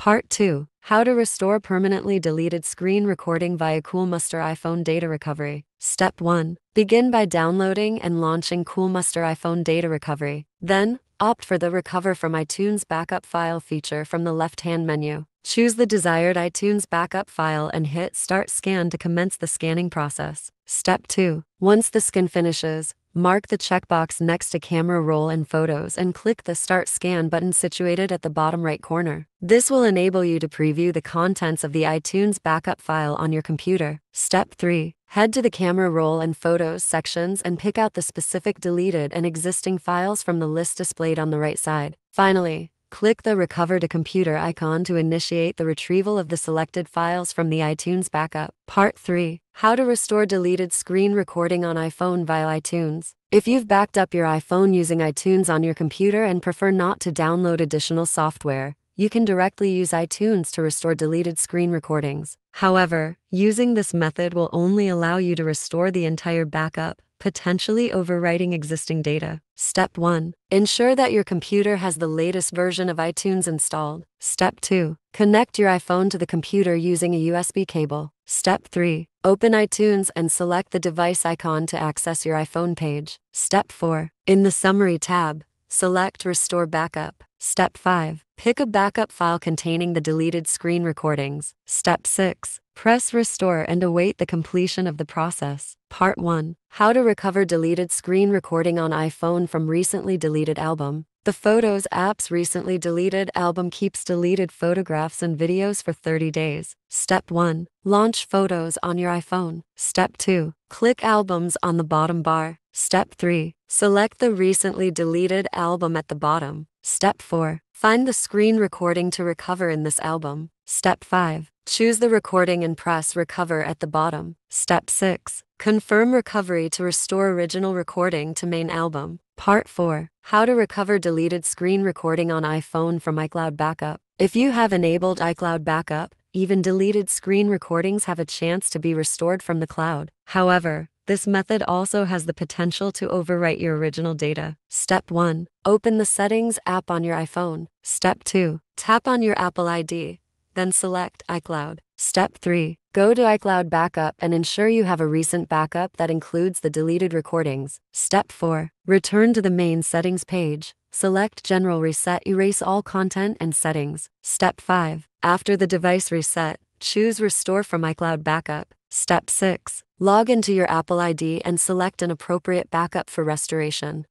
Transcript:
Part 2 How to Restore Permanently Deleted Screen Recording via Coolmuster iPhone Data Recovery. Step 1 Begin by downloading and launching Coolmuster iPhone Data Recovery. Then, opt for the Recover from iTunes Backup File feature from the left hand menu. Choose the desired iTunes backup file and hit Start Scan to commence the scanning process. Step 2 Once the scan finishes, Mark the checkbox next to Camera Roll and Photos and click the Start Scan button situated at the bottom right corner. This will enable you to preview the contents of the iTunes backup file on your computer. Step 3. Head to the Camera Roll and Photos sections and pick out the specific deleted and existing files from the list displayed on the right side. Finally, Click the Recover to Computer icon to initiate the retrieval of the selected files from the iTunes backup. Part 3 How to Restore Deleted Screen Recording on iPhone via iTunes. If you've backed up your iPhone using iTunes on your computer and prefer not to download additional software, you can directly use iTunes to restore deleted screen recordings. However, using this method will only allow you to restore the entire backup, potentially overwriting existing data. Step 1. Ensure that your computer has the latest version of iTunes installed. Step 2. Connect your iPhone to the computer using a USB cable. Step 3. Open iTunes and select the device icon to access your iPhone page. Step 4. In the Summary tab, select Restore Backup. Step 5. Pick a backup file containing the deleted screen recordings. Step 6. Press Restore and await the completion of the process. Part 1 How to recover deleted screen recording on iPhone from recently deleted album. The Photos app's recently deleted album keeps deleted photographs and videos for 30 days. Step 1 Launch Photos on your iPhone. Step 2 Click Albums on the bottom bar. Step 3 Select the recently deleted album at the bottom. Step 4. Find the screen recording to recover in this album. Step 5. Choose the recording and press Recover at the bottom. Step 6. Confirm recovery to restore original recording to main album. Part 4. How to recover deleted screen recording on iPhone from iCloud Backup. If you have enabled iCloud Backup, even deleted screen recordings have a chance to be restored from the cloud. However, this method also has the potential to overwrite your original data. Step 1. Open the Settings app on your iPhone. Step 2. Tap on your Apple ID. Then select iCloud. Step 3. Go to iCloud Backup and ensure you have a recent backup that includes the deleted recordings. Step 4. Return to the main settings page. Select General Reset Erase all content and settings. Step 5. After the device reset, choose Restore from iCloud Backup. Step 6. Log into your Apple ID and select an appropriate backup for restoration.